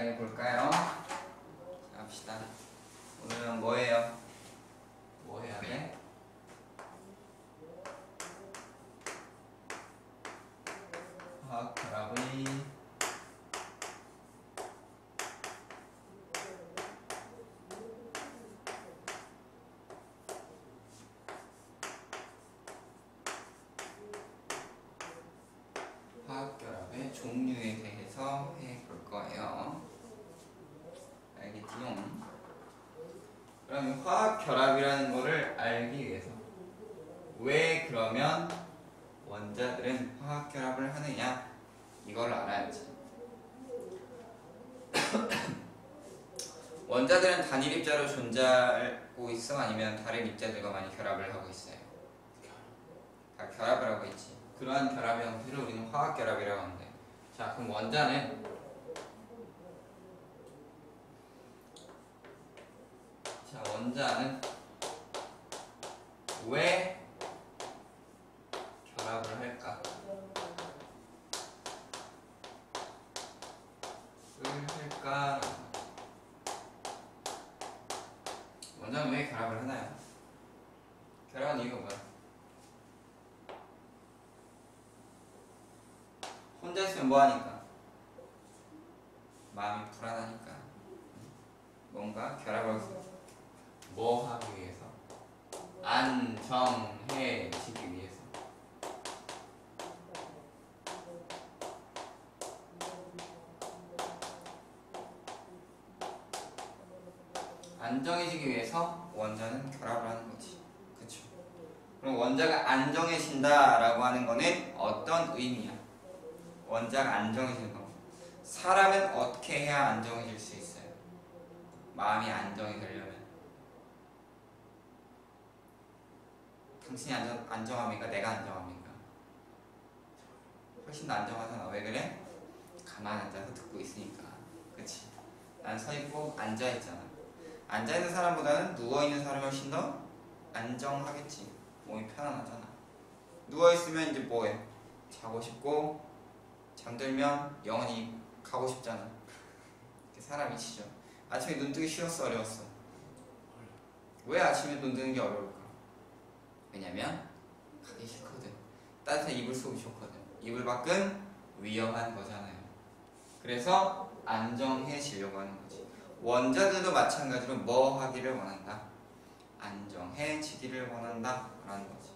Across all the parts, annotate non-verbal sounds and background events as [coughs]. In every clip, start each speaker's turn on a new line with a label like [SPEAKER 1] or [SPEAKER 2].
[SPEAKER 1] 시작해 볼까요? 갑시다. 오늘은 뭐예요? 뭐 해야 돼? 화학 결합의 화학 결합의 종류에 대해서 해 볼 거예요. 알겠지요? 그럼 결합이라는 거를 알기 위해서 왜 그러면 원자들은 화학 결합을 하느냐 이걸 알아야지. [coughs] 원자들은 단일 입자로 존재하고 있어 아니면 다른 입자들과 많이 결합을 하고 있어요. 다 결합을 하고 있지. 그러한 결합의 형태를 우리는 화학 결합이라고 하는데. 자, 그럼 원자는 자, 원자는 왜 결합을 할까? 을 할까? 원자는 왜 결합을 하나요? 결합한 이유가 뭐야? 혼자 있으면 뭐하니까? 마음이 불안하니까 뭔가 결합을 뭐 하기 위해서? 안정해지기 위해서 안정해지기 위해서 원자는 결합을 하는 거지 그쵸? 그럼 원자가 안정해진다라고 하는 거는 어떤 의미야? 원자가 안정해지는 거 사람은 어떻게 해야 안정해질 수 있어요? 마음이 안정이 되려면 당신이 안정, 안정합니까? 내가 안정합니까? 훨씬 더 안정하잖아. 왜 그래? 가만 앉아서 듣고 있으니까. 그치? 난 서 있고 앉아 있잖아. 앉아 있는 사람보다는 누워 있는 사람이 훨씬 더 안정하겠지. 몸이 편안하잖아. 누워 있으면 이제 뭐해? 자고 싶고 잠들면 영원히 가고 싶잖아. 이렇게 사람 이 치죠. 아침에 눈 뜨기 쉬웠어, 어려웠어? 왜 아침에 눈 뜨는 게 어려울까? 왜냐면 가기 싫거든. 따뜻한 이불 속이 좋거든. 이불 밖은 위험한 거잖아요. 그래서 안정해지려고 하는 거지. 원자들도 마찬가지로 뭐 하기를 원한다? 안정해지기를 원한다. 라는 거지.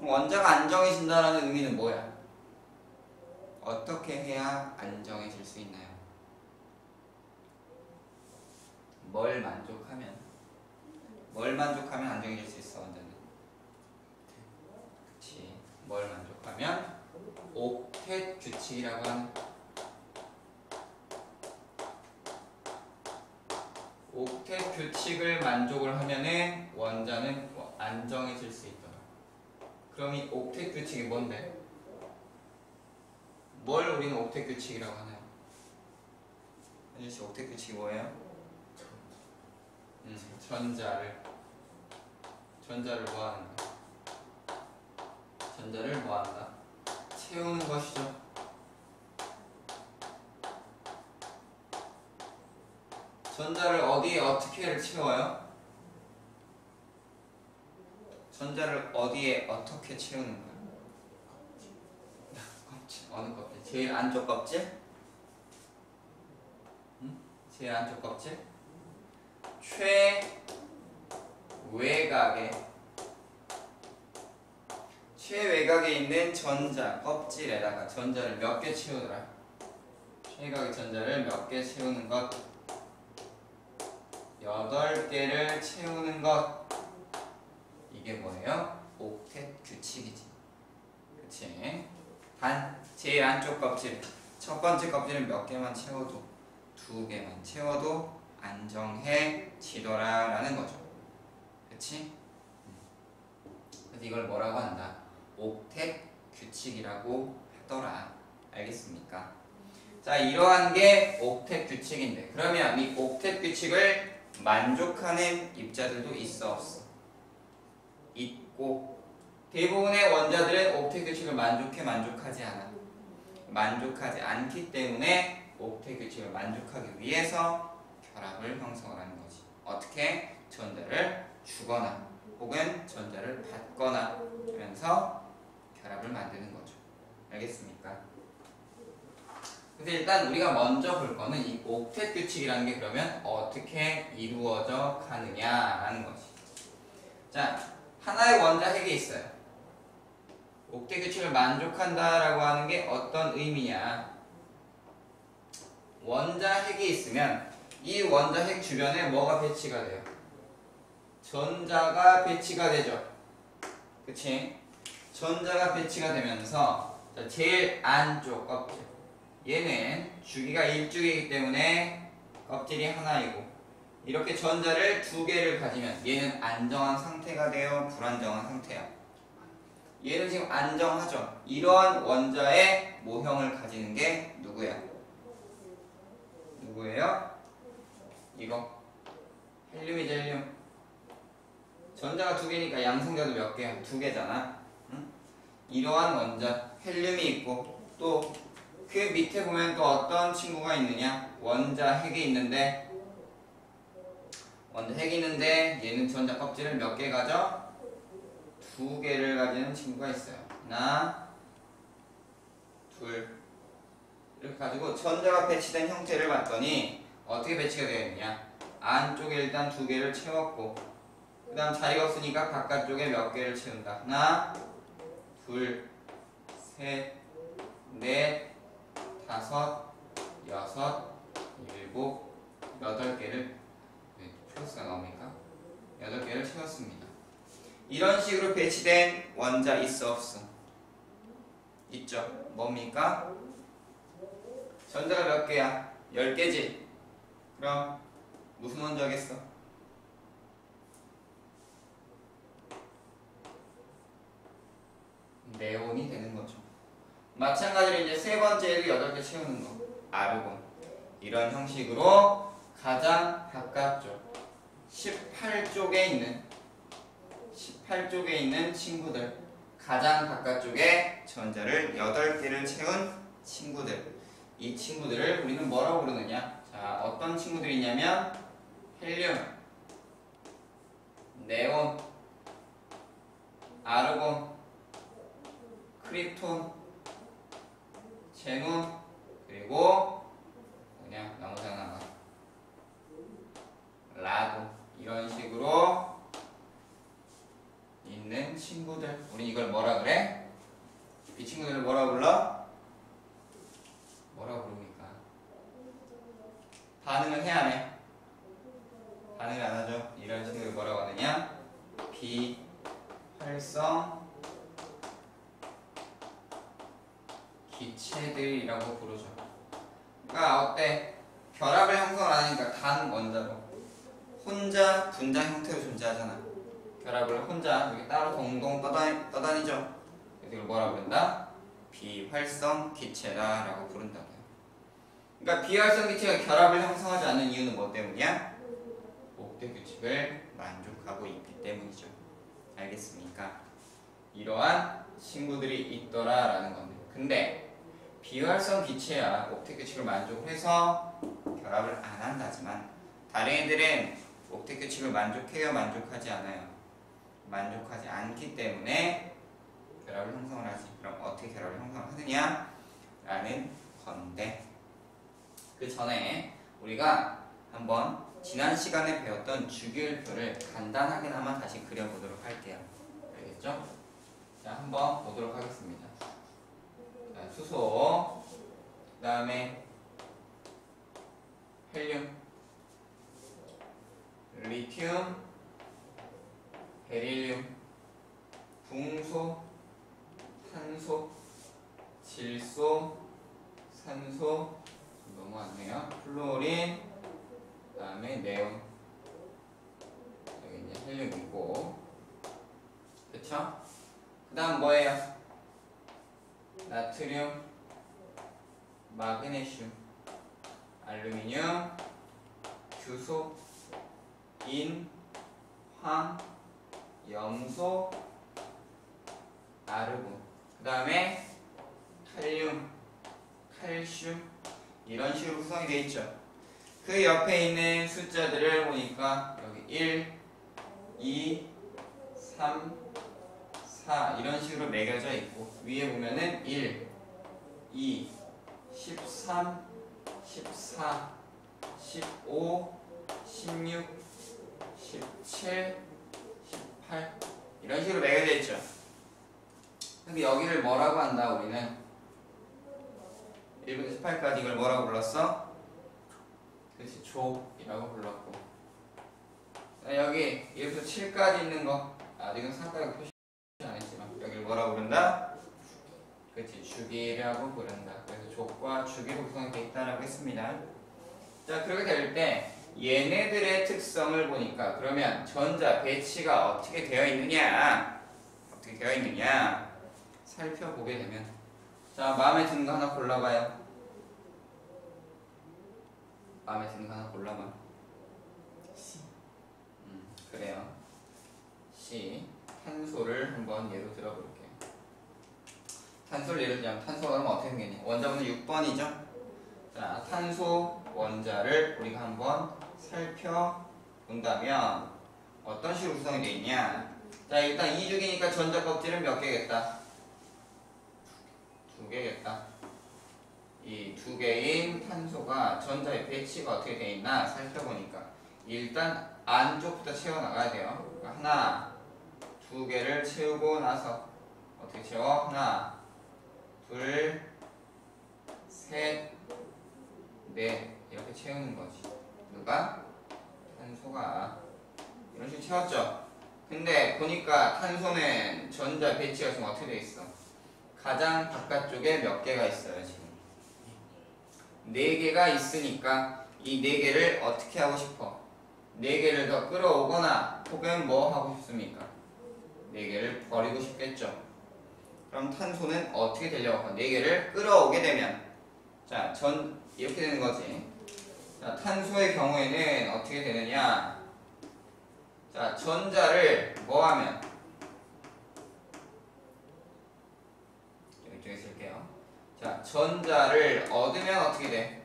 [SPEAKER 1] 원자가 안정해진다는 의미는 뭐야? 어떻게 해야 안정해질 수 있나요? 뭘 만족하면? 뭘 만족하면 안정해질 수 있어, 원자는? 그치. 뭘 만족하면? 옥텟 규칙이라고 하는 옥텟 규칙을 만족을 하면은 원자는 안정해질 수 있더라. 그럼 이 옥텟 규칙이 뭔데? 뭘 우리는 옥텟 규칙이라고 하나요? 현진 씨 옥텟 규칙이 뭐예요? 음, 전자를 전자를 뭐하는가? 전자를 뭐한다? 채우는 것이죠. 전자를 어디에 어떻게를 채워요? 전자를 어디에 어떻게 채우는 거예요? 어느 껍질? 제일 안쪽 껍질? 응? 제일 안쪽 껍질? 최외곽에 최외곽에 있는 전자 껍질에다가 전자를 몇 개 채우더라? 최외곽의 전자를 몇 개 채우는 것? 8개를 채우는 것 이게 뭐예요? 옥텟 규칙이지 그치? 단 제일 안쪽 껍질 첫 번째 껍질은 몇 개만 채워도 두 개만 채워도 안정해지더라 라는 거죠 그치? 그래서 이걸 뭐라고 한다? 옥텟 규칙이라고 하더라 알겠습니까? 자 이러한 게 옥텟 규칙인데 그러면 이 옥텟 규칙을 만족하는 입자들도 있어 없어? 있고 대부분의 원자들은 옥텟 규칙을 만족해 만족하지 않아 만족하지 않기 때문에 옥텟 규칙을 만족하기 위해서 결합을 형성하는 거지. 어떻게 전자를 주거나 혹은 전자를 받거나 하면서 결합을 만드는 거죠. 알겠습니까? 근데 일단 우리가 먼저 볼 거는 이 옥텟 규칙이라는 게 그러면 어떻게 이루어져 가느냐라는 거지. 자, 하나의 원자 핵이 있어요. octet 규칙을 만족한다라고 하는 게 어떤 의미냐? 원자 핵이 있으면 이 원자 핵 주변에 뭐가 배치가 돼요? 전자가 배치가 되죠. 그치? 전자가 배치가 되면서 자, 제일 안쪽 껍질 얘는 주기가 일주기이기 때문에 껍질이 하나이고 이렇게 전자를 두 개를 가지면 얘는 안정한 상태가 되어 불안정한 상태야. 얘는 지금 안정하죠. 이러한 원자의 모형을 가지는 게 누구야? 누구예요? 이거 헬륨이죠 헬륨. 전자가 두 개니까 양성자도 몇 개야? 두 개잖아. 응? 이러한 원자 헬륨이 있고 또 그 밑에 보면 또 어떤 친구가 있느냐? 원자 핵이 있는데 원자 핵이 있는데 얘는 전자 껍질을 몇 개 가져? 두 개를 가지는 친구가 있어요. 하나, 둘. 이렇게 가지고 전자가 배치된 형태를 봤더니 어떻게 배치가 되어 있느냐? 안쪽에 일단 두 개를 채웠고 그 다음 자리가 없으니까 바깥쪽에 몇 개를 채운다. 하나, 둘, 셋, 넷, 다섯, 여섯, 일곱, 여덟 개를 네, 플러스가 나옵니까? 여덟 개를 채웠습니다. 이런 식으로 배치된 원자 있어 없어? 있죠. 뭡니까? 전자가 몇 개야? 열 개지. 그럼 무슨 원자겠어? 네온이 되는 거죠. 마찬가지로 이제 세 번째를 여덟 개 채우는 거. 아르곤. 이런 형식으로 가장 바깥쪽 18쪽에 있는 18쪽에 있는 친구들 가장 바깥쪽에 전자를 8개를 채운 친구들. 이 친구들을 우리는 뭐라고 부르느냐? 자 어떤 친구들이 있냐면 헬륨 네온 아르곤 크립톤 제논 그리고 뭐냐? 나머지 하나가 라고. 이런 식으로 있는 친구들 우리 이걸 뭐라 그래? 이 친구들을 뭐라 불러? 뭐라 부릅니까? 반응을 해야 해 반응을 안 하죠 이런 친구들 뭐라고 하느냐? 비활성 기체들이라고 부르죠 그러니까 어때? 결합을 형성을 하니까 단 원자로 혼자 분자 형태로 존재하잖아. 결합을 혼자 여기 따로 동동 떠다니, 떠다니죠. 그래서 이걸 뭐라 부른다? 비활성 기체다라고 부른다고요. 그러니까 비활성 기체가 결합을 형성하지 않는 이유는 뭐 때문이야? 목대 규칙을 만족하고 있기 때문이죠. 알겠습니까? 이러한 친구들이 있더라라는 건데. 근데 비활성 기체야 옥텟 규칙을 만족해서 결합을 안 한다지만 다른 애들은 옥텟 규칙을 만족해요 만족하지 않아요 만족하지 않기 때문에 결합을 형성을 하지 그럼 어떻게 결합을 형성하느냐? 라는 건데 그 전에 우리가 한번 지난 시간에 배웠던 주기율표를 간단하게나마 다시 그려보도록 할게요. 알겠죠? 자 한번 보도록 하겠습니다. 자, 수소 그 다음에 헬륨 리튬 베릴륨 붕소 탄소 질소 산소 넘어왔네요 플로린 그 다음에 네온 여기 이제 헬륨 있고 그쵸? 그 다음 뭐예요? 나트륨 마그네슘 알루미늄 규소 인, 황, 염소, 아르곤 그 다음에 칼륨, 칼슘 이런 식으로 구성이 되어 있죠. 그 옆에 있는 숫자들을 보니까 여기 1, 2, 3, 4 이런 식으로 매겨져 있고 위에 보면은 1, 2, 13, 14, 15, 16, 17, 18 이런 식으로 매겨져 있죠. 근데 여기를 뭐라고 한다 우리는 1부터 18까지 이걸 뭐라고 불렀어? 그렇지 족이라고 불렀고 자, 여기 1부터 7까지 있는 거 아직은 상가가 표시 안 했지만 여기를 뭐라고 부른다? 그렇지 주기라고 부른다 그래서 족과 주기로 구성되어 있다라고 했습니다 자 그렇게 될 때 얘네들의 특성을 보니까 그러면 전자 배치가 어떻게 되어 있느냐? 어떻게 되어 있느냐? 살펴보게 되면. 자 마음에 드는 거 하나 골라봐요. 마음에 드는 거 하나 골라봐. 음, 그래요. C 탄소를 한번 예로 들어볼게요. 탄소를 예를 들자면 탄소가 그러면 어떻게 생겼냐? 원자번호 6번이죠? 자 탄소 원자를 우리가 한번 살펴본다면 어떤 식으로 구성이 되어 있냐? 자 일단 2주기니까 전자 껍질은 몇 개겠다? 두 개겠다. 이 두 개인 탄소가 전자의 배치가 어떻게 되어 있나 살펴보니까 일단 안쪽부터 채워 나가야 돼요. 그러니까 하나 두 개를 채우고 나서 어떻게 채워? 하나 둘셋 넷 이렇게 채우는 거지 누가? 탄소가. 이런 식으로 채웠죠. 근데 보니까 탄소는 전자 배치가 지금 어떻게 돼 있어? 가장 바깥쪽에 몇 개가 있어요 지금? 네 개가 있으니까 이 네 개를 어떻게 하고 싶어? 네 개를 더 끌어오거나 혹은 뭐 하고 싶습니까? 네 개를 버리고 싶겠죠. 그럼 탄소는 어떻게 되려고 네 개를 끌어오게 되면. 자 전 이렇게 되는 거지 자 탄소의 경우에는 어떻게 되느냐 자 전자를 뭐 하면 이쪽에 쓸게요. 자, 전자를 얻으면 어떻게 돼?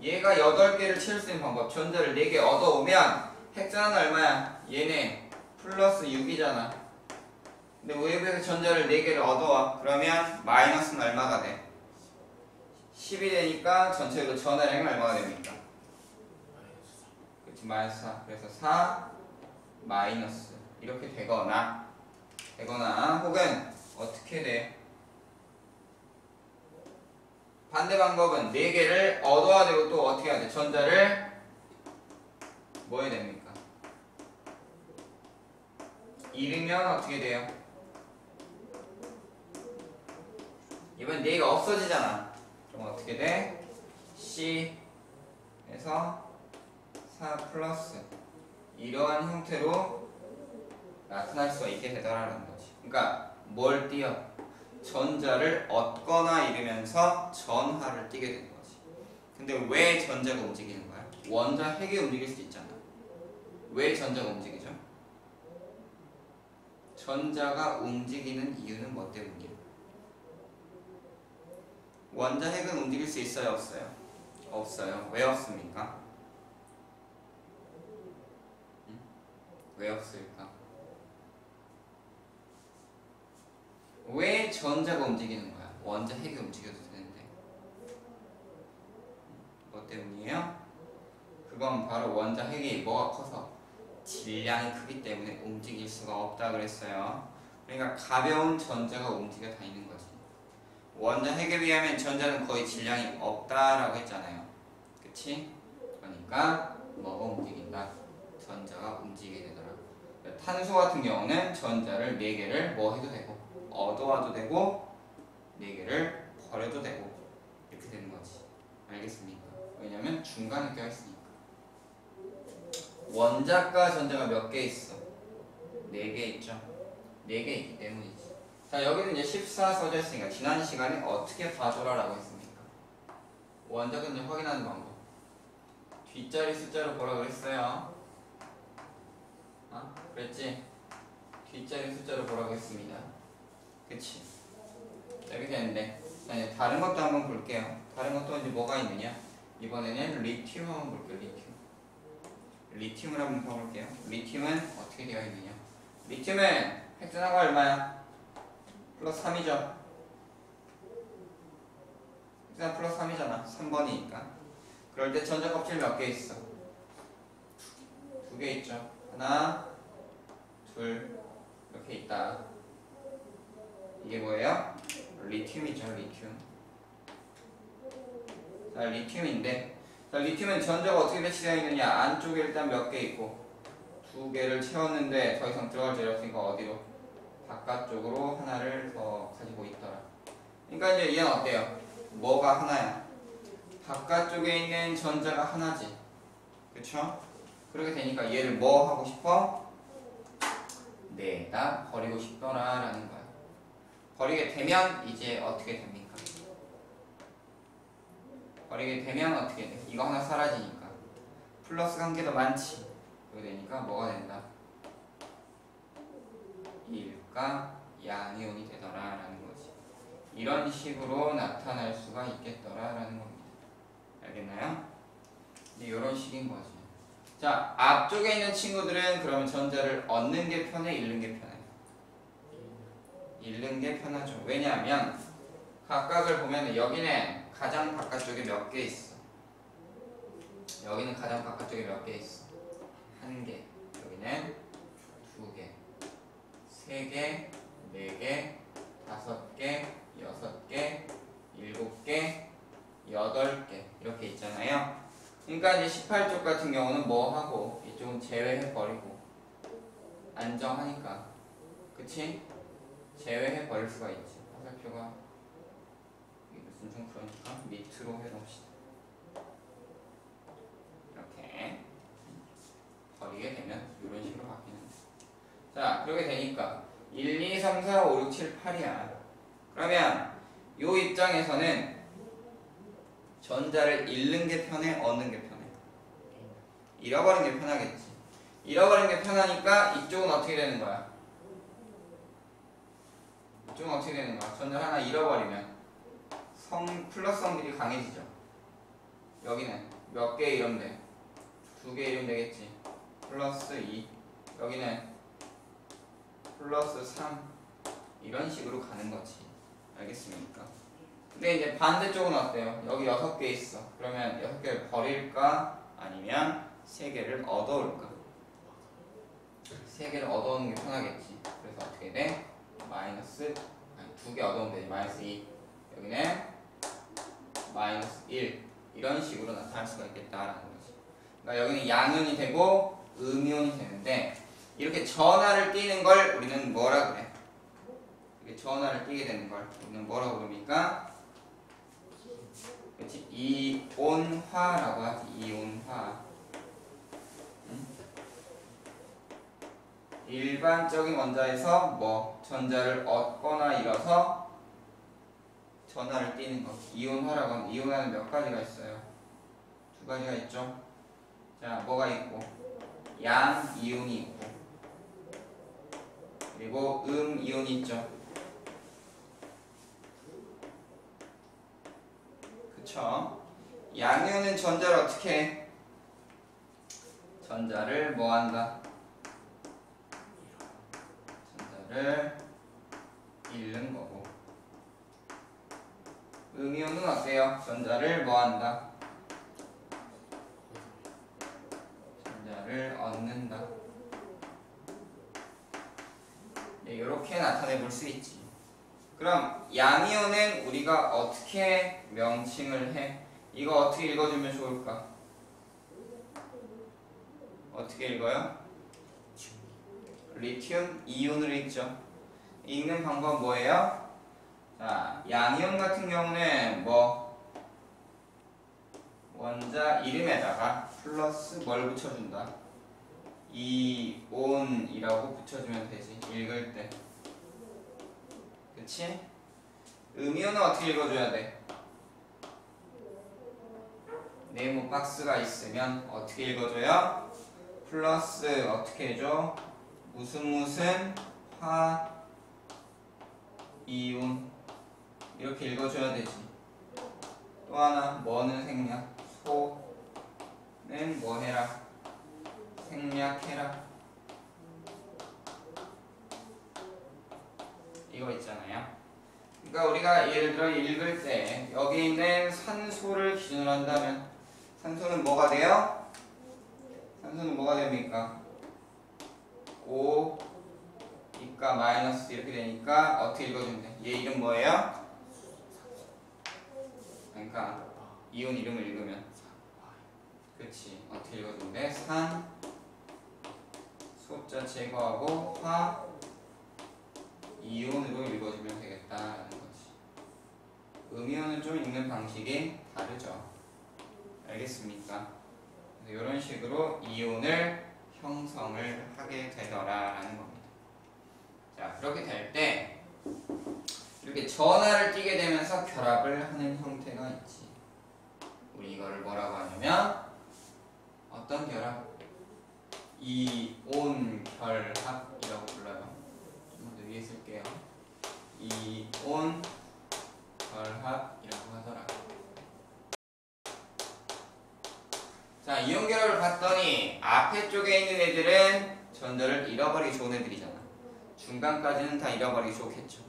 [SPEAKER 1] 얘가 8개를 채울 수 있는 방법. 전자를 4개 얻어오면 핵자는 얼마야? 얘네 플러스 6이잖아. 근데 외부에서 전자를 4개를 얻어와. 그러면 마이너스는 얼마가 돼? 10이 되니까 전체적으로 전화량이 얼마가 됩니까? 그렇지, 마이너스 4. 그래서 4 마이너스 이렇게 되거나 되거나 혹은 어떻게 돼? 반대 방법은 4개를 얻어야 되고 또 어떻게 해야 돼? 전자를 뭐 해야 됩니까? 잃으면 어떻게 돼요? 이번 4개가 없어지잖아 그럼 어떻게 돼? C에서 4 플러스 이러한 형태로 나타날 수가 있게 되더라는 거지. 그러니까 뭘 띄어? 전자를 얻거나 잃으면서 전하를 띄게 되는 거지. 근데 왜 전자가 움직이는 거야? 원자 핵이 움직일 수 있잖아. 왜 전자가 움직이죠? 전자가 움직이는 이유는 뭐 때문이야? 원자 핵은 움직일 수 있어요, 없어요? 없어요. 왜 없습니까? 왜 없을까? 왜 전자가 움직이는 거야? 원자 핵이 움직여도 되는데. 뭐 때문이에요? 그건 바로 원자 핵이 뭐가 커서 질량이 크기 때문에 움직일 수가 없다 그랬어요. 그러니까 가벼운 전자가 움직여 다니는 거지. 원자 핵에 비하면 전자는 거의 질량이 없다라고 했잖아요. 그치? 그러니까 뭐가 움직인다? 전자가 움직이게 되더라. 탄소 같은 경우는 전자를 4개를 뭐 해도 되고 얻어와도 되고 4개를 버려도 되고 이렇게 되는 거지. 알겠습니까? 왜냐면 중간에 껴있으니까. 원자과 전자가 몇 개 있어? 4개 있죠? 4개 있기 때문이지. 자, 여기는 이제 14 써져 있으니까 지난 시간에 어떻게 봐줘라 라고 했습니까? 원자 근제 확인하는 방법. 뒷자리 숫자로 보라 그랬어요. 어? 그랬지? 뒷자리 숫자로 보라고 했습니다. 그치? 이렇게 되는데 자, 이제 다른 것도 한번 볼게요. 다른 것도 이제 뭐가 있느냐? 이번에는 리튬 한번 볼게요. 리튬. 리튬을 한번 봐볼게요. 리튬은 어떻게 되어 있느냐? 리튬은 핵전하가 얼마야? 플러스 3이죠. 핵전하 플러스 3이잖아. 3번이니까. 그럴 때 전자 껍질 몇 개 있어? 두 개 있죠. 하나, 둘, 이렇게 있다. 이게 뭐예요? 리튬이죠, 리튬. 자, 리튬인데, 자, 리튬은 전자가 어떻게 배치되어 있느냐? 안쪽에 일단 몇 개 있고, 두 개를 채웠는데 더 이상 들어갈 자리 없으니까 어디로? 바깥쪽으로 하나를 더 가지고 있더라. 그러니까 이제 얘는 어때요? 뭐가 하나야? 바깥쪽에 있는 전자가 하나지. 그쵸? 그렇게 되니까 얘를 뭐 하고 싶어? 내다 버리고 싶더라 라는 거야. 버리게 되면 이제 어떻게 됩니까? 버리게 되면 어떻게 돼? 이거 하나 사라지니까 개더 많지. 그렇게 되니까 뭐가 된다? 일 가 양이온이 되더라라는 거지. 이런 식으로 나타날 수가 있겠더라라는 겁니다. 알겠나요? 이제 이런 식인 거지. 자, 앞쪽에 있는 친구들은 그러면 전자를 얻는 게 편해, 잃는 게 편해? 잃는 게 편하죠. 왜냐하면 각각을 보면 여기는 가장 바깥쪽에 몇 개 있어. 여기는 가장 바깥쪽에 몇 개 있어. 한 개. 여기는 두 개, 세 개, 네 개, 다섯 개, 여섯 개, 일곱 개, 여덟 개 이렇게 있잖아요. 그러니까 이제 18쪽 같은 경우는 뭐 하고 이쪽은 제외해 버리고 안정하니까 그치? 제외해 버릴 수가 있지. 화살표가 무슨 좀 그러니까 밑으로 해 놓읍시다. 이렇게 버리게 되면 이런 식으로 바뀌는 거. 자, 그렇게 되니까 1, 2, 3, 4, 5, 6, 7, 8이야. 그러면 요 입장에서는 전자를 잃는 게 편해, 얻는 게 편해? 잃어버리는 게 편하겠지. 잃어버리는 게 편하니까 이쪽은 어떻게 되는 거야? 이쪽은 어떻게 되는 거야? 전자를 하나 잃어버리면 성 플러스 성질이 강해지죠. 여기는 몇 개 잃으면 돼? 두 개 잃으면 되겠지. 플러스 2. 여기는 플러스 3. 이런 식으로 가는 거지. 알겠습니까? 근데 이제 반대쪽은 어때요? 여기 여섯 개 있어. 그러면 여섯 개를 버릴까? 아니면 세 개를 얻어올까? 세 개를 얻어오는 게 편하겠지. 그래서 어떻게 돼? 마이너스 두개 얻어오면 되지. 마이너스 2. 여기는 마이너스 1. 이런 식으로 나타날 수가 있겠다라는 거지. 그러니까 여기는 양이온이 되고 음이온이 되는데 이렇게 전하를 띄는 걸 우리는 뭐라 그래? 이렇게 전하를 띄게 되는 걸 우리는 뭐라고 부릅니까? 그렇지. 이온화라고 하지. 이온화. 응? 일반적인 원자에서 뭐 전자를 얻거나 잃어서 전하를 띄는 것 이온화라고 하면 이온화는 몇 가지가 있어요? 두 가지가 있죠? 자 뭐가 있고? 양 이온이 있고 그리고 음 이온이 있죠 그쵸? 양이온은 전자를 어떻게 해? 전자를 뭐 한다? 전자를 잃는 거고 음이온은 어때요? 전자를 뭐 한다? 전자를 얻는다 이렇게 나타내 볼 수 있지 그럼 양이온은 우리가 어떻게 명칭을 해? 이거 어떻게 읽어주면 좋을까? 어떻게 읽어요? 리튬 이온으로 읽죠. 읽는 방법 뭐예요? 자, 양이온 같은 경우는 뭐 원자 이름에다가 플러스 뭘 붙여준다? 이온이라고 붙여주면 되지. 읽을 때. 그치? 음이온은 어떻게 읽어줘야 돼? 네모 박스가 있으면 어떻게 읽어줘요? 플러스 어떻게 해줘? 무슨 무슨 화 이온 이렇게 읽어줘야 되지. 또 하나 뭐는 생략 소는 뭐 해라 생략해라 이거 있잖아요. 그러니까 우리가 예를 들어 읽을 때 여기 있는 산소를 기준으로 한다면 산소는 뭐가 돼요? 산소는 뭐가 됩니까? O 이까 마이너스 이렇게 되니까 어떻게 읽어주면 돼? 얘 이름 뭐예요? 그러니까 이온 이름을 읽으면 그렇지 어떻게 읽어주면 돼? 산 소자 제거하고 화 이온으로 읽어주면 되겠다라는 거지. 음이온은 좀 읽는 방식이 다르죠. 알겠습니까? 이런 식으로 이온을 형성을 하게 되더라라는 겁니다. 자, 그렇게 될 때 이렇게 전하를 띠게 되면서 결합을 하는 형태가 있지. 우리 이거를 뭐라고 하냐면 어떤 결합? 이온 결합이라고 불러요. 좀 더 위에 쓸게요. 이온 결합이라고 하더라. 자, 이온 결합을 봤더니 앞에 쪽에 있는 애들은 전자를 잃어버리기 좋은 애들이잖아. 중간까지는 다 잃어버리기 좋겠죠.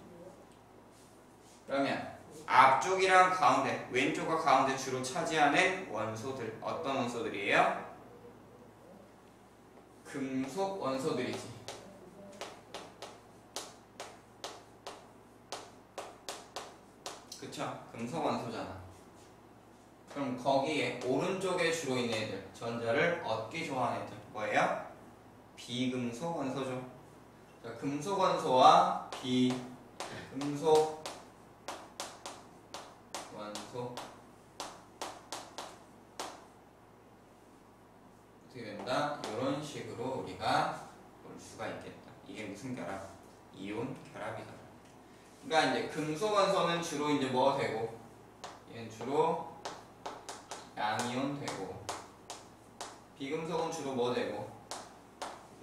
[SPEAKER 1] 그러면 앞쪽이랑 가운데, 왼쪽과 가운데 주로 차지하는 원소들 어떤 원소들이에요? 금속 원소들이지. 그쵸? 금속 원소잖아. 그럼 거기에 오른쪽에 주로 있는 애들, 전자를 얻기 좋아하는 애들 뭐예요? 비금속 원소죠. 자, 금속 원소와 비금속 원소 어떻게 된다? 이런 우리가 볼 수가 있겠다. 이게 무슨 결합? 이온 결합이다. 그러니까 이제 금속 원소는 주로 이제 뭐 되고 얘는 주로 양이온 되고 비금속은 주로 뭐 되고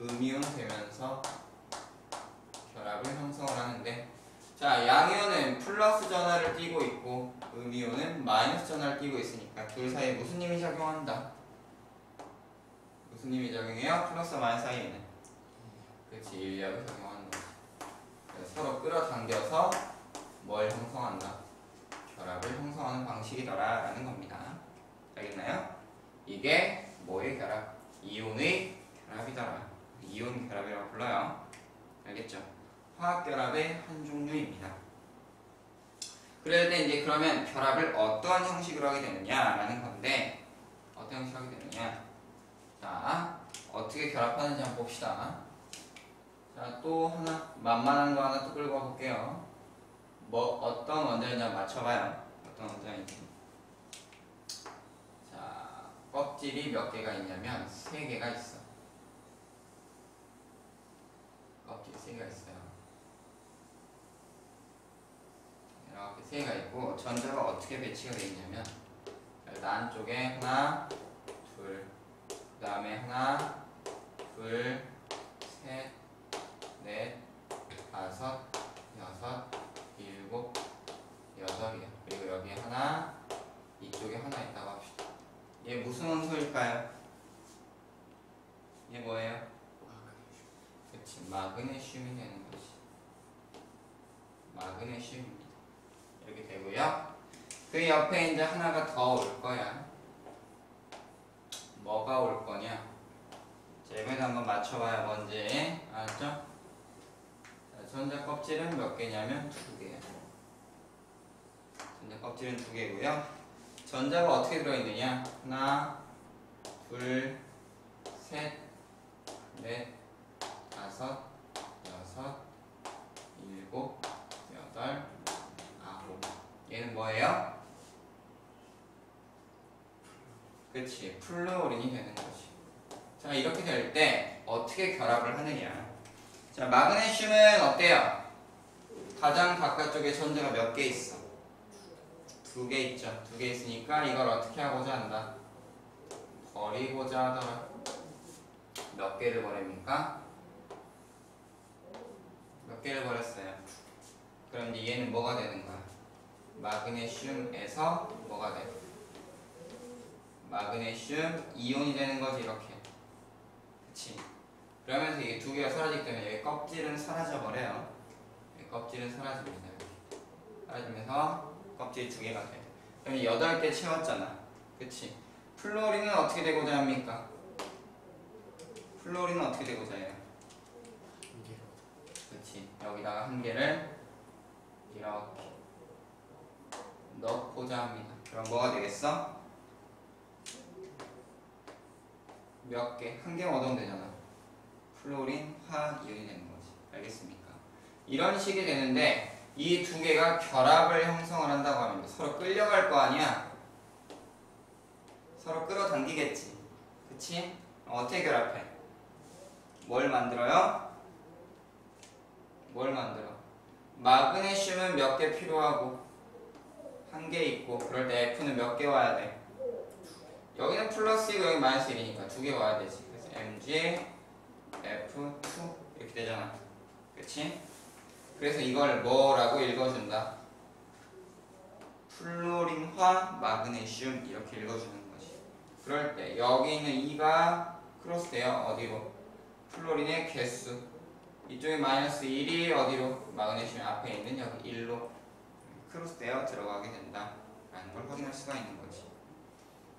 [SPEAKER 1] 음이온 되면서 결합을 형성을 하는데 자 양이온은 플러스 전하를 띠고 있고 음이온은 마이너스 전하를 띠고 있으니까 둘 사이에 무슨 힘이 작용한다? 무슨 힘이 작용해요? 플러스 마이너스 사이에는 그렇지 인력이 작용하는 거지 그래서 서로 끌어당겨서 뭘 형성한다? 결합을 형성하는 방식이더라 라는 겁니다 알겠나요? 이게 뭐의 결합? 이온의 결합이더라 이온 결합이라고 불러요 알겠죠? 화학 결합의 한 종류입니다 그럴 때 이제 그러면 결합을 어떠한 형식으로 하게 되느냐 라는 건데 어떤 형식으로 하게 되느냐 자 어떻게 결합하는지 한번 봅시다. 자 또 하나 만만한 거 하나 또 끌고 와볼게요. 뭐 어떤 원자인지 맞춰봐요. 어떤 원자인지. 자 껍질이 몇 개가 있냐면 세 개가 있어. 껍질 세 개가 있어요. 이렇게 세 개가 있고 전자가 어떻게 배치가 되어 있냐면 일단 안쪽에 하나 둘 그 다음에 하나 둘 셋 넷 다섯 여섯 일곱 여덟이야. 그리고 여기 하나 이쪽에 하나 있다고 합시다. 얘 무슨 원소일까요? 얘 뭐예요? 그치 마그네슘이 되는 거지. 마그네슘입니다. 이렇게 되고요. 그 옆에 이제 하나가 더 올 거야 뭐가 올 거냐 자 이번에 한번 맞춰봐요 뭔지 알았죠? 자, 전자 껍질은 몇 개냐면 두 개야 껍질은 두 개고요 전자가 어떻게 들어있느냐 하나 둘 셋 넷 다섯, 여섯, 일곱, 여덟, 아홉. 얘는 뭐예요? 그치, 플루오린이 되는 거지. 자, 이렇게 될 때 어떻게 결합을 하느냐. 자, 마그네슘은 어때요? 가장 바깥쪽에 전자가 몇 개 있어? 두 개 있죠. 두 개 있으니까 이걸 어떻게 하고자 한다? 버리고자 하더라. 몇 개를 버립니까? 몇 개를 버렸어요? 그럼 이제 얘는 뭐가 되는 거야? 마그네슘에서 뭐가 돼? 마그네슘 이온이 되는 거지 이렇게 그치? 그러면서 이게 두 개가 사라지기 때문에 여기 껍질은 사라져 버려요 껍질은 사라집니다. 사라지면서 껍질이 두 개가 돼 그럼 여덟 개 채웠잖아 그치? 플로리는 어떻게 되고자 합니까? 플로리는 어떻게 되고자 해요? 그치 여기다가 한 개를 이렇게 넣고자 합니다 그럼 뭐가 되겠어? 몇 개? 한 개 얻으면 되잖아 플로린, 화, 이온이 되는 거지 알겠습니까? 이런 식이 되는데 이 두 개가 결합을 형성을 한다고 하면 서로 끌려갈 거 아니야 서로 끌어당기겠지 그치? 어떻게 결합해? 뭘 만들어요? 뭘 만들어? 마그네슘은 몇 개 필요하고 한 개 있고 그럴 때 F는 몇 개 와야 돼? 여기는 플러스이고 여기 마이너스 1이니까 두 개 와야 되지 그래서 Mg F2 이렇게 되잖아 그치? 그래서 이걸 뭐라고 읽어준다? 플로린화 마그네슘 이렇게 읽어주는 거지 그럴 때 여기 있는 2가 크로스돼요 어디로? 플로린의 개수 이쪽에 마이너스 1이 어디로? 마그네슘 앞에 있는 여기 1로 크로스되어 들어가게 된다 라는 걸 확인할 수가 있는 거지.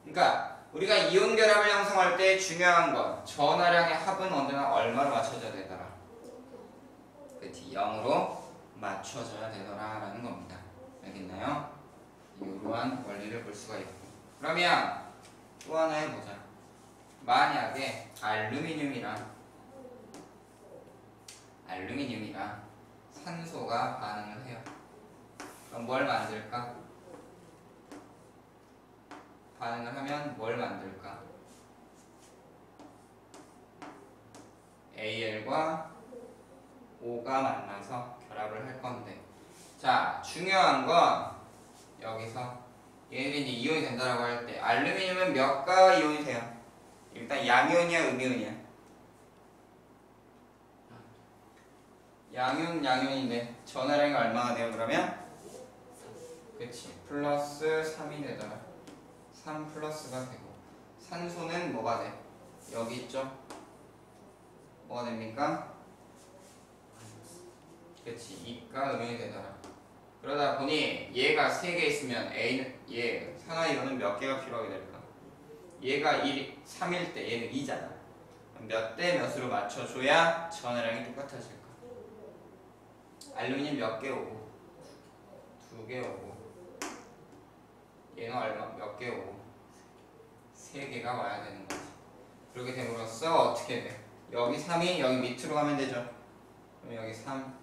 [SPEAKER 1] 그러니까 우리가 이온 결합을 형성할 때 중요한 건 전하량의 합은 언제나 얼마로 맞춰져야 되더라. 그렇지 0으로 맞춰져야 되더라라는 겁니다. 알겠나요? 이러한 원리를 볼 수가 있고 그러면 또 하나 해보자. 만약에 알루미늄이랑 알루미늄이랑 산소가 반응을 해요. 그럼 뭘 만들까? 반응을 하면 뭘 만들까? AL과 O가 만나서 결합을 할 건데 자 중요한 건 여기서 얘네들이 이제 이온이 된다라고 할 때 알루미늄은 몇 가 이온이 돼요? 일단 양이온이야 음이온이야? 양이온 양이온인데 전화량이 얼마나 돼요 그러면? 그치 플러스 3이 되더라 3 플러스가 되고 산소는 뭐가 돼? 여기 있죠? 뭐가 됩니까? 그치 2가 음이 되더라 그러다 보니 얘가 3개 있으면 A는 얘 산화이온은 몇 개가 필요하게 될까? 얘가 1, 3일 때 얘는 2잖아 몇 대 몇으로 맞춰줘야 전화량이 똑같아질까? 알루미늄 몇 개 오고 두 개 오고 얘는 얼마 몇 개 오고 세 개가 와야 되는 거지. 그렇게 됨으로써 어떻게 돼? 여기 3이 여기 밑으로 가면 되죠. 그럼 여기 3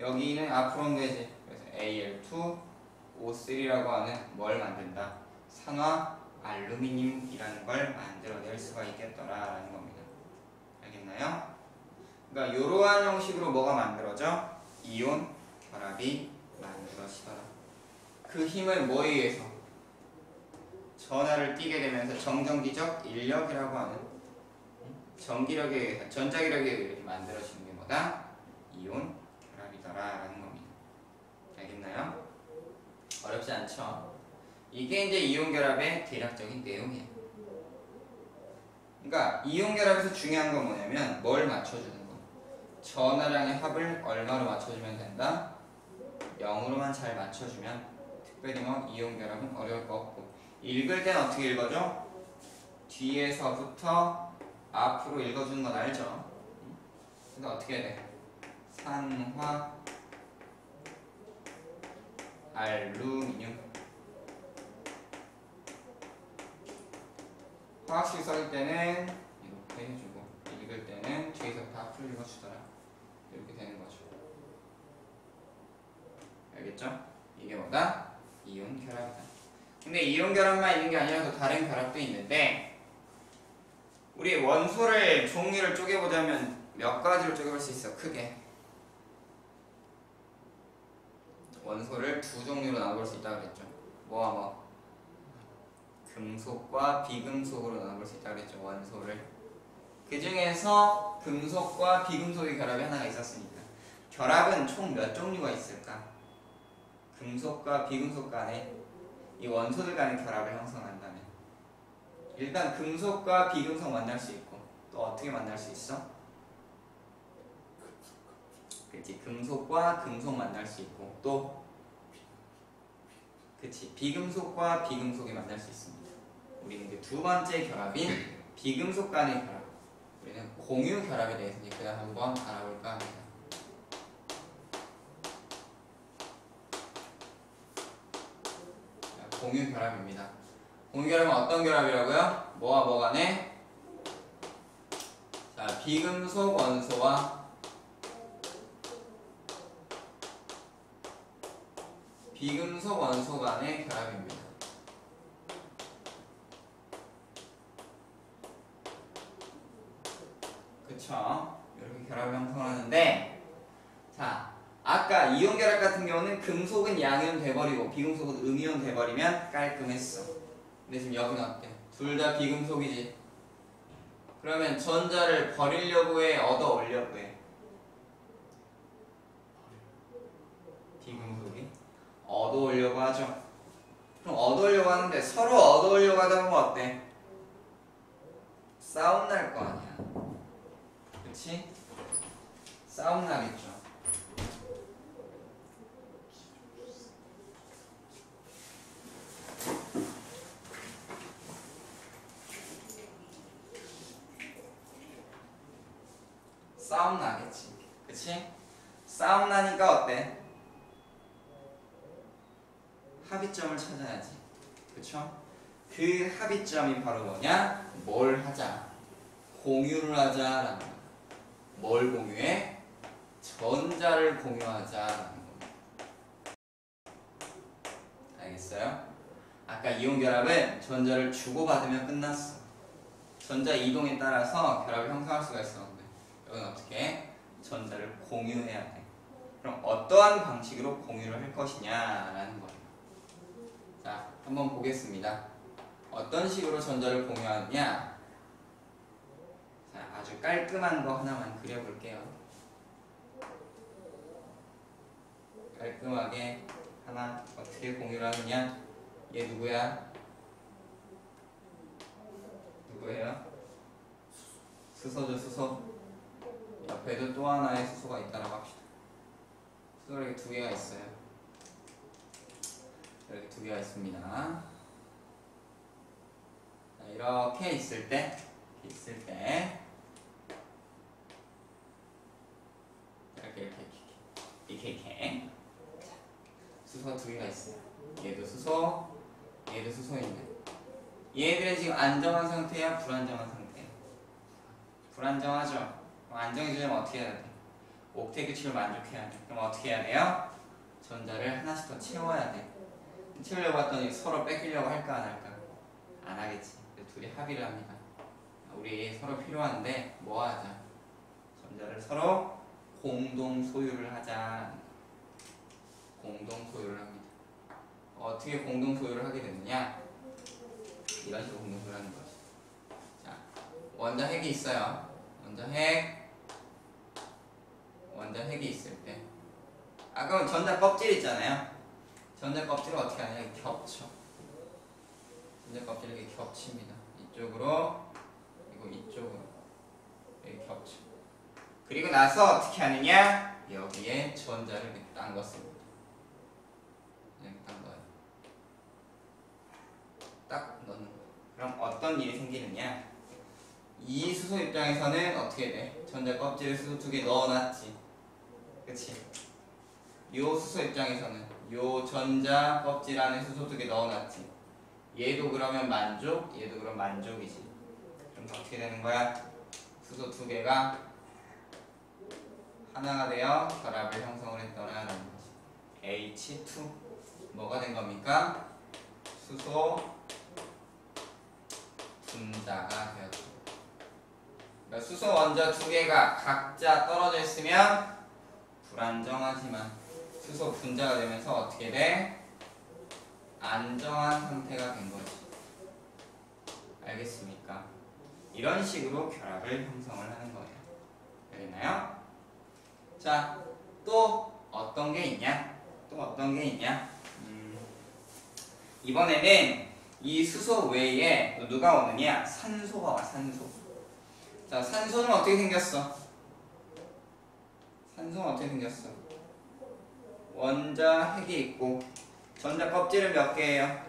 [SPEAKER 1] 여기는 앞으로 오면 되지. 그래서 Al2 O3라고 하는 뭘 만든다? 산화 알루미늄이라는 걸 만들어낼 수가 있겠더라라는 겁니다. 알겠나요? 그러니까 이러한 형식으로 뭐가 만들어져? 이온 결합이 만들어지더라. 그 힘을 뭐에 의해서? 전하를 띠게 되면서 정전기적 인력이라고 하는 전기력에 의해서 전자기력에 이렇게 만들어지는 게 뭐다? 이온 라라는 겁니다. 알겠나요? 어렵지 않죠? 이게 이제 이온 결합의 대략적인 내용이에요. 그러니까 이온 결합에서 중요한 건 뭐냐면 뭘 맞춰주는 거. 전하량의 합을 얼마로 맞춰주면 된다? 0으로만 잘 맞춰주면 특별히 뭐 이온 결합은 어려울 거 없고 읽을 땐 어떻게 읽어줘? 뒤에서부터 앞으로 읽어주는 건 알죠? 근데 어떻게 돼? 산화 알루미늄. 화학식 썰 때는 이렇게 해주고 읽을 때는 뒤에서부터 앞으로 읽어주더라. 이렇게 되는 거죠. 알겠죠? 이게 뭐다? 이온 결합이다. 근데 이온 결합만 있는 게 아니라 또 다른 결합도 있는데 우리 원소를 종류를 쪼개보자면 몇 가지로 쪼개볼 수 있어? 크게 원소를 두 종류로 나눠볼 수 있다 그랬죠. 뭐와 뭐? 금속과 비금속으로 나눠볼 수 있다 그랬죠 원소를. 그 중에서 금속과 비금속의 결합이 하나가 있었으니까 결합은 총 몇 종류가 있을까? 금속과 비금속 간에 이 원소들 간의 결합을 형성한다면. 일단 금속과 비금속 만날 수 있고 또 어떻게 만날 수 있어? 그치 금속과 금속 만날 수 있고 또 그치 비금속과 비금속이 만날 수 있습니다. 우리는 이제 두 번째 결합인 비금속 간의 결합 우리는 공유 결합에 대해서 이제 그다음 한번 알아볼까 합니다. 자, 공유 결합입니다. 공유 결합은 어떤 결합이라고요? 뭐와 뭐 간에? 자, 비금속 원소와 비금속 원소 간의 결합입니다. 그쵸? 이렇게 결합을 형성 하는데 자 아까 이온 결합 같은 경우는 금속은 양이온 돼버리고 비금속은 음이온 돼버리면 깔끔했어. 근데 지금 여기는 어때? 둘 다 비금속이지. 그러면 전자를 버리려고 해, 얻어 올려고 해. 비금속이 얻어 오려고 하죠. 그럼 얻어 오려고 하는데 서로 얻어 오려고 하다 보면 어때? 싸움 날 거 아니야. 그치? 싸움 나겠죠. 싸움 나겠지. 그치? 싸움 나니까 어때? 합의점을 찾아야지. 그쵸? 그 합의점이 바로 뭐냐? 뭘 하자. 공유를 하자라는 거야. 뭘 공유해? 전자를 공유하자라는 겁니다. 알겠어요? 아까 이온 결합은 전자를 주고받으면 끝났어. 전자 이동에 따라서 결합을 형성할 수가 있었는데 여기는 어떻게? 전자를 공유해야 돼. 그럼 어떠한 방식으로 공유를 할 것이냐라는 거예요. 자, 한번 보겠습니다. 어떤 식으로 전자를 공유하느냐? 자, 아주 깔끔한 거 하나만 그려볼게요. 깔끔하게 하나 어떻게 공유를 하느냐? 얘 누구야? 누구예요? 수소죠, 수소. 옆에도 또 하나의 수소가 있다고 합시다. 수소가 이렇게 두 개가 있어요. 이렇게 두 개가 있습니다. 자, 이렇게 있을 때, 이렇게 있을 때, 이렇게 이렇게 이렇게 이렇게 이렇게 자, 수소가 두 개가 있어요. 얘도 수소, 얘도 수소인데 얘들은 지금 안정한 상태야, 불안정한 상태야. 불안정하죠. 그럼 안정해지려면 어떻게 해야 돼? 옥텟 규칙을 만족해야 돼. 그럼 어떻게 해야 돼요? 전자를 하나씩 더 채워야 돼. 채우려고 했더니 서로 뺏기려고 할까 안 할까? 안 하겠지. 둘이 합의를 합니다. 우리 서로 필요한데 뭐 하자? 전자를 서로 공동 소유를 하자. 공동 소유를 합니다. 어떻게 공동 소유를 하게 되느냐? 이런 식으로 공동 소유를 하는 거지. 자, 원자 핵이 있어요. 원자 핵, 원자 핵이 있을 때. 아까 전자 껍질 있잖아요. 전자 껍질을 어떻게 하냐? 이렇게 겹쳐. 전자 껍질을 이렇게 겹칩니다. 이쪽으로 그리고 이쪽으로 이렇게 겹쳐. 그리고 나서 어떻게 하느냐? 여기에 전자를 이렇게 딴 것입니다. 이렇게 딴 거예요. 딱 넣는 거. 그럼 어떤 일이 생기느냐? 이 수소 입장에서는 어떻게 돼? 전자 껍질을 수소 두 개 넣어놨지. 그치? 요 수소 입장에서는 요 전자 껍질 안에 수소 두개 넣어놨지. 얘도 그러면 만족, 얘도 그럼 만족이지. 그럼 어떻게 되는 거야? 수소 두 개가 하나가 되어 결합을 형성을 했더라는 거지. H2 뭐가 된 겁니까? 수소 분자가 되었죠. 그러니까 수소 원자 두 개가 각자 떨어져 있으면 불안정하지만 수소 분자가 되면서 어떻게 돼? 안정한 상태가 된 거지. 알겠습니까? 이런 식으로 결합을 형성을 하는 거예요. 되겠나요? 자, 또 어떤 게 있냐? 또 어떤 게 있냐? 음, 이번에는 이 수소 외에 또 누가 오느냐? 산소가 와, 산소. 자, 산소는 어떻게 생겼어? 산소는 어떻게 생겼어? 원자 핵이 있고 전자 껍질은 몇 개예요?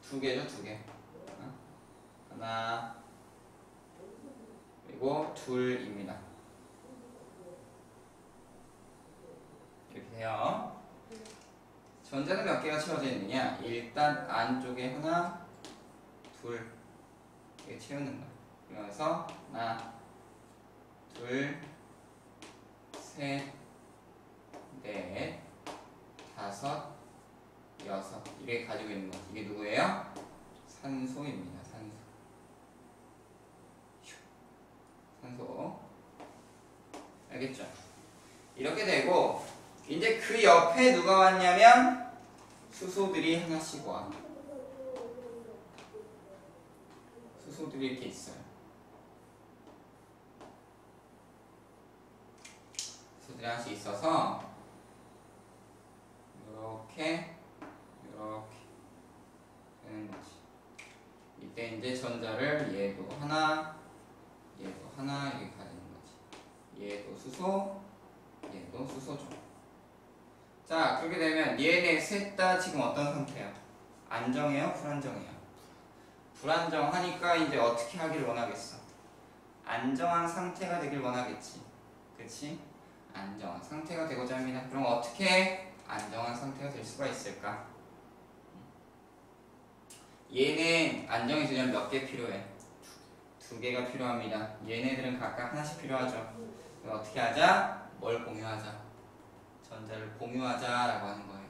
[SPEAKER 1] 두 개죠, 두 개. 하나 그리고 둘입니다. 이렇게 해요. 전자는 몇 개가 채워져 있느냐? 일단 안쪽에 하나, 둘 이렇게 채우는 거야. 그러면서 하나, 둘, 셋, 넷, 다섯, 여섯 이렇게 가지고 있는 거. 이게 누구예요? 산소입니다. 산소. 휴. 산소. 알겠죠? 이렇게 되고 이제 그 옆에 누가 왔냐면 수소들이 하나씩 와. 수소들이 이렇게 있어요. 수소들이 하나씩 있어서 이렇게 이렇게 되는 거지. 이때 이제 전자를 얘도 하나, 얘도 하나 이렇게 가지는 거지. 얘도 수소, 얘도 수소죠. 자, 그렇게 되면 얘네 셋 다 지금 어떤 상태야? 안정해요? 불안정해요? 불안정하니까 이제 어떻게 하기를 원하겠어? 안정한 상태가 되길 원하겠지. 그치? 안정한 상태가 되고자 합니다. 그럼 어떻게 안정한 상태가 될 수가 있을까? 얘는 안정해지려면 몇개 필요해? 두 개가 필요합니다. 얘네들은 각각 하나씩 필요하죠. 어떻게 하자? 뭘 공유하자? 전자를 공유하자라고 하는 거예요.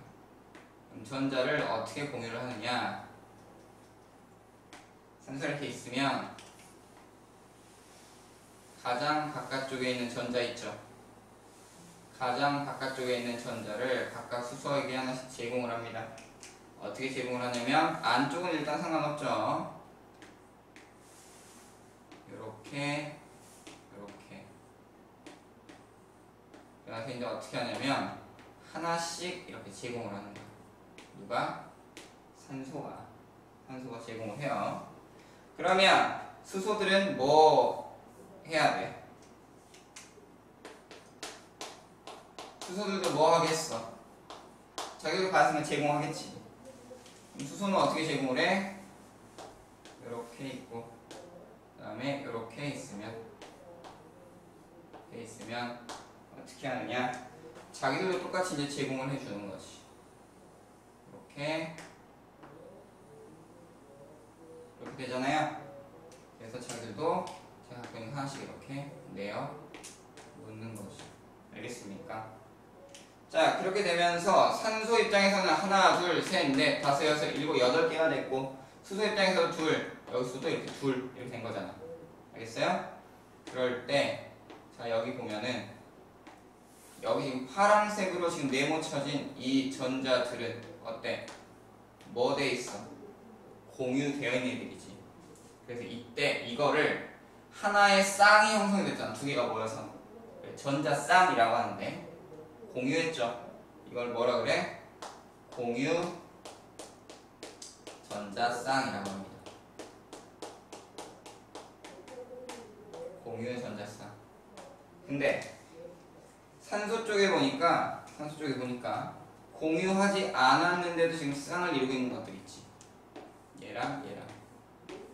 [SPEAKER 1] 그럼 전자를 어떻게 공유를 하느냐? 산소 이렇게 있으면 가장 바깥쪽에 있는 전자 있죠. 가장 바깥쪽에 있는 전자를 각각 수소에게 하나씩 제공을 합니다. 어떻게 제공을 하냐면 안쪽은 일단 상관없죠. 이렇게 이렇게 그래서 이제 어떻게 하냐면 하나씩 이렇게 제공을 하는 거야. 누가? 산소가 산소가 제공을 해요. 그러면 수소들은 뭐 해야 돼? 수소들도 뭐 하겠어? 자기들 받았으면 제공하겠지. 수소는 어떻게 제공을 해? 이렇게 있고, 그 다음에 이렇게 있으면, 이렇게 있으면 어떻게 하느냐? 자기들도 똑같이 이제 제공을 해주는 거지. 이렇게 이렇게 되잖아요. 그래서 자기들도 제가 갖고 있는 하나씩 이렇게 내어 놓는 거죠. 알겠습니까? 자, 그렇게 되면서 산소 입장에서는 하나, 둘, 셋, 넷, 다섯, 여섯, 일곱, 여덟 개가 됐고 수소 입장에서도 둘, 여기서도 이렇게 둘 이렇게 된 거잖아. 알겠어요? 그럴 때, 자 여기 보면은 여기 지금 파란색으로 지금 네모 쳐진 이 전자들은 어때? 뭐 돼 있어? 공유되어 있는 애들이지. 그래서 이때 이거를 하나의 쌍이 형성이 됐잖아. 두 개가 모여서 전자 쌍이라고 하는데 공유했죠. 이걸 뭐라 그래? 공유 전자 쌍이라고 합니다. 공유 전자 쌍. 근데 산소 쪽에 보니까 산소 쪽에 보니까 공유하지 않았는데도 지금 쌍을 이루고 있는 것들 있지. 얘랑 얘랑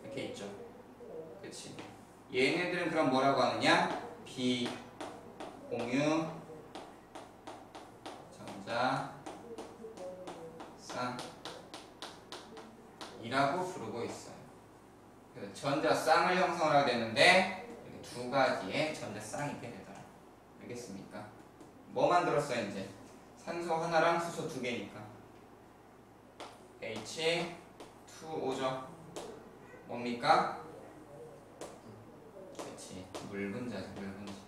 [SPEAKER 1] 이렇게 있죠. 그렇지. 얘네들은 그럼 뭐라고 하느냐? 비공유 전자 쌍이라고 부르고 있어요. 그래서 전자 쌍을 형성을 하게 되는데 두 가지의 전자 쌍이 있게 되더라. 알겠습니까? 뭐 만들었어 이제? 산소 하나랑 수소 두 개니까 H2O죠. 뭡니까? 그렇지. 물 분자죠. 물 분자.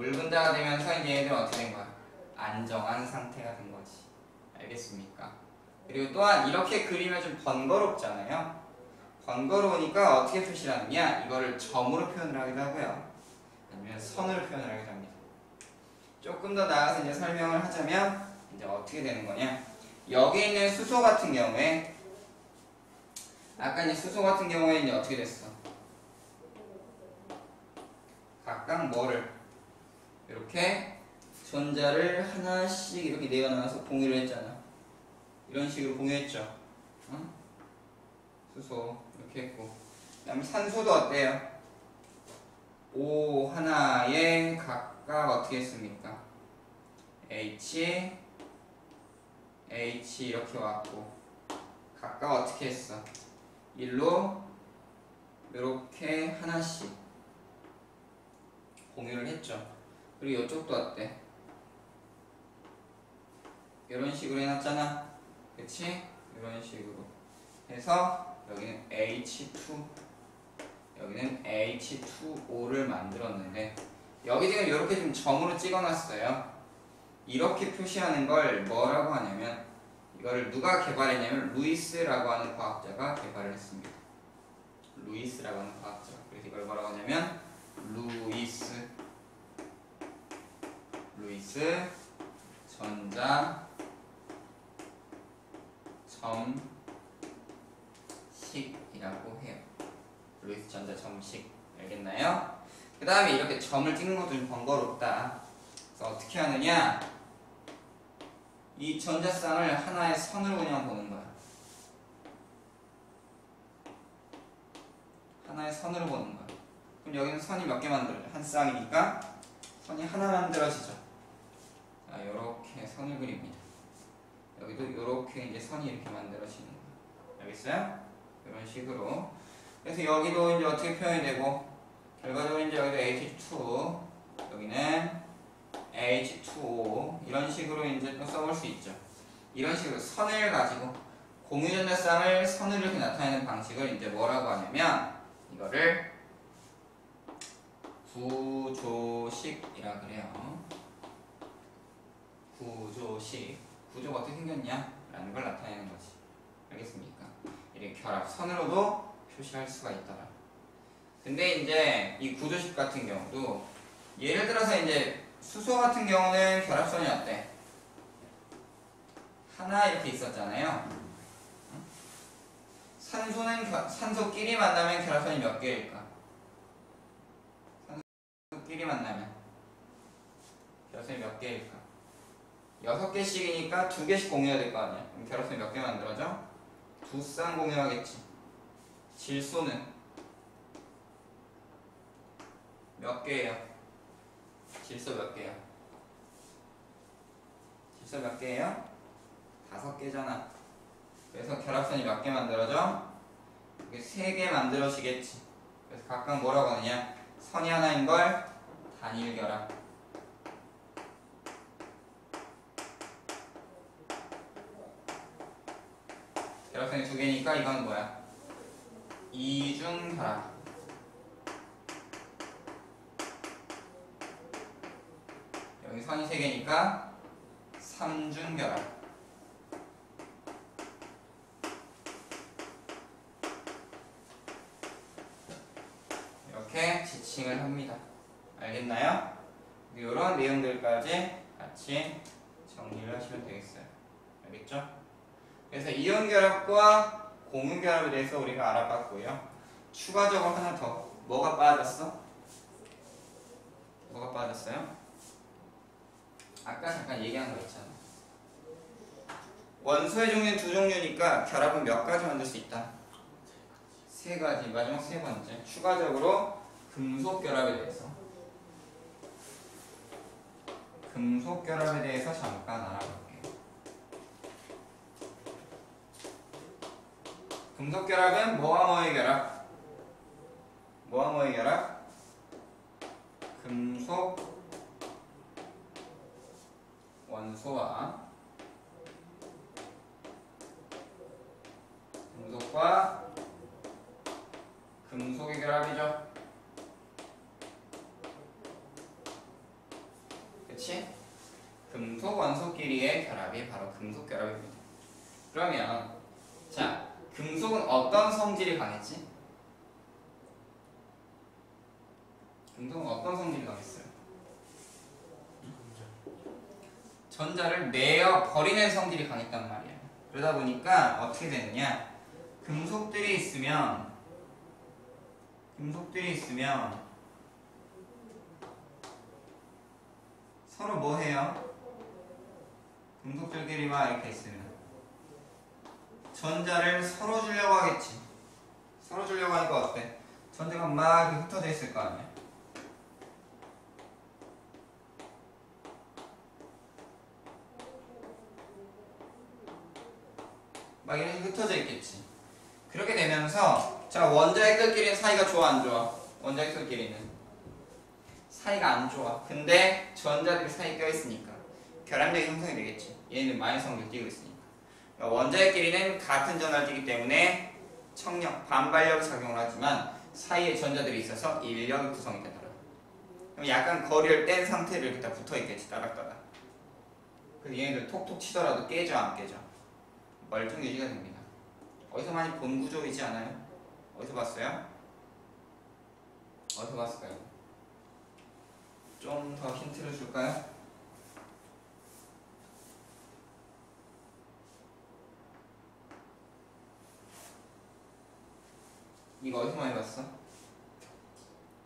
[SPEAKER 1] 물 분자가 되면서 얘들은 어떻게 된 거야? 안정한 상태가 된 거지. 알겠습니까? 그리고 또한 이렇게 그리면 좀 번거롭잖아요. 번거로우니까 어떻게 표시를 하느냐? 이거를 점으로 표현을 하기도 하고요. 아니면 선으로 표현을 하기도 합니다. 조금 더 나아가서 이제 설명을 하자면 이제 어떻게 되는 거냐? 여기 있는 수소 같은 경우에 아까 이제 수소 같은 경우에 이제 어떻게 됐어? 각각 뭐를 이렇게 전자를 하나씩 이렇게 내어놔서 공유를 했잖아. 이런 식으로 공유했죠. 어? 수소 이렇게 했고 그다음에 산소도 어때요? O 하나에 각각 어떻게 했습니까? H H 이렇게 왔고 각각 어떻게 했어? 일로 이렇게 하나씩 공유를 했죠. 그리고 이쪽도 어때? 이런 식으로 해놨잖아. 그치? 이런 식으로 해서 여기는 H2 여기는 H2O를 만들었는데 여기 지금 이렇게 좀 점으로 찍어놨어요. 이렇게 표시하는 걸 뭐라고 하냐면 이거를 누가 개발했냐면 루이스라고 하는 과학자가 개발을 했습니다. 루이스라고 하는 과학자. 그래서 이걸 뭐라고 하냐면 루이스 루이스 전자 점식이라고 해요. 루이스 전자 점식 알겠나요? 그 다음에 이렇게 점을 찍는 것도 좀 번거롭다. 그래서 어떻게 하느냐? 이 전자쌍을 하나의 선으로 그냥 보는 거야. 하나의 선으로 보는 거야. 그럼 여기는 선이 몇 개 만들어져? 한 쌍이니까 선이 하나 만들어지죠. 자, 이렇게 선을 그립니다. 여기도 이렇게 이제 선이 이렇게 만들어지는 거야. 알겠어요? 이런 식으로. 그래서 여기도 이제 어떻게 표현이 되고 결과적으로 이제 여기도 H2 여기는 H2O 이런 식으로 이제 또 써볼 수 있죠. 이런 식으로 선을 가지고 공유전자 쌍을 선으로 이렇게 나타내는 방식을 이제 뭐라고 하냐면 이거를 구조식이라 그래요. 구조식. 구조가 어떻게 생겼냐? 라는 걸 나타내는 거지. 알겠습니까? 이렇게 결합선으로도 표시할 수가 있더라. 근데 이제 이 구조식 같은 경우도 예를 들어서 이제 수소 같은 경우는 결합선이 어때? 하나 이렇게 있었잖아요. 산소는 겨, 산소끼리 만나면 결합선이 몇 개일까? 산소끼리 만나면 결합선이 몇 개일까? 여섯 개씩이니까 두 개씩 공유해야 될 거 아니야? 그럼 결합선이 몇개 만들어져? 두 쌍 공유하겠지. 질소는 몇 개예요? 질소 몇 개야? 질소 몇 개예요? 다섯 개잖아. 그래서 결합선이 몇 개 만들어져? 이게 세 개 만들어지겠지. 그래서 각각 뭐라고 하느냐? 선이 하나인 걸 단일 결합. 결합선이 두 개니까 이건 뭐야? 이중 결합. 여기 선이 세 개니까 삼중 결합. 이렇게 지칭을 합니다. 알겠나요? 이런 내용들까지 같이 정리를 하시면 되겠어요. 알겠죠? 그래서 이온 결합과 공유 결합에 대해서 우리가 알아봤고요. 추가적으로 하나 더. 뭐가 빠졌어? 뭐가 빠졌어요? 아까 잠깐 얘기한 거 있잖아. 원소의 종류는 두 종류니까 결합은 몇 가지 만들 수 있다? 세 가지. 마지막 세 번째. 추가적으로 금속 결합에 대해서. 금속 결합에 대해서 잠깐 알아볼게요. 금속 결합은 뭐와 뭐의 결합? 뭐와 뭐의 결합? 금속 원소와 금속과 금속의 결합이죠. 그치? 금속 원소끼리의 결합이 바로 금속 결합입니다. 그러면 자 금속은 어떤 성질이 강했지? 금속은 어떤 성질이 가겠어요? 전자를 내어 버리는 성질이 강했단 말이에요. 그러다 보니까 어떻게 되느냐? 금속들이 있으면 금속들이 있으면 서로 뭐 해요? 금속들끼리만 이렇게 있으면 전자를 서로 주려고 하겠지. 서로 주려고 하니까 어때? 전자가 막 흩어져 있을 거 아니야. 막 이렇게 흩어져 있겠지. 그렇게 되면서 자 원자의 끝끼리는 사이가 좋아 안 좋아? 원자의 끝끼리는 사이가 안 좋아. 근데 전자들이 사이에 껴 있으니까 결합력이 형성이 되겠지. 얘는 마이너스 성질 띄고 있으니까. 그러니까 원자의끼리는 같은 전하를 띠기 때문에 청력, 반발력 작용을 하지만 사이에 전자들이 있어서 인력이 구성이 되더라. 그럼 약간 거리를 뗀 상태로 이렇게 다 붙어 있겠지 따닥따닥. 그래서 얘네들 톡톡 치더라도 깨져 안 깨져? 멀쩡 유지가 됩니다. 어디서 많이 본 구조이지 않아요? 어디서 봤어요? 어디서 봤을까요? 좀 더 힌트를 줄까요? 이거 어디서 많이 봤어?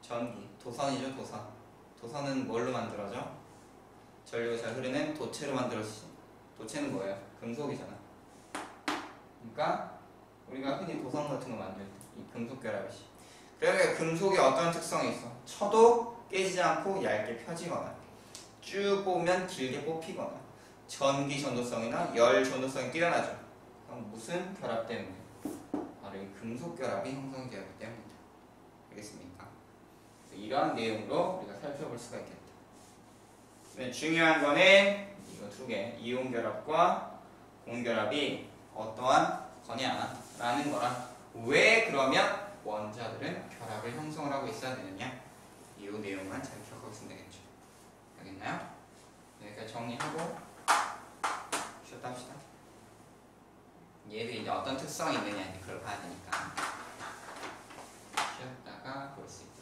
[SPEAKER 1] 전기, 도선이죠 도선. 도선은 뭘로 만들어져? 전류가 잘 흐르는 도체로 만들어지지. 도체는 뭐예요? 금속이잖아. 그러니까 우리가 흔히 도선 같은 거 만들 때 이 금속 결합이지. 그러니까 금속에 어떤 특성이 있어? 쳐도 깨지지 않고 얇게 펴지거나 쭉 뽑으면 길게 뽑히거나 전기 전도성이나 열 전도성이 뛰어나죠. 무슨 결합 때문에? 이 금속 결합이 형성이 되었기 때문이다. 알겠습니까? 이러한 내용으로 우리가 살펴볼 수가 있겠다. 네, 중요한 거는 이거 두 개, 이온 결합과 공 결합이 어떠한 거냐라는 거라. 왜 그러면 원자들은 결합을 형성을 하고 있어야 되느냐? 이 내용만 잘 기억하고 있으면 되겠죠. 알겠나요? 여기까지 정리하고 쉬었다 합시다. 얘들이 이제 어떤 특성이 있느냐 이제 그걸 봐야 되니까 쉬었다가 볼 수 있다.